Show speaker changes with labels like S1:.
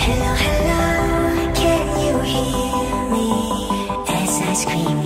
S1: Hello, hello, can you hear me? As I scream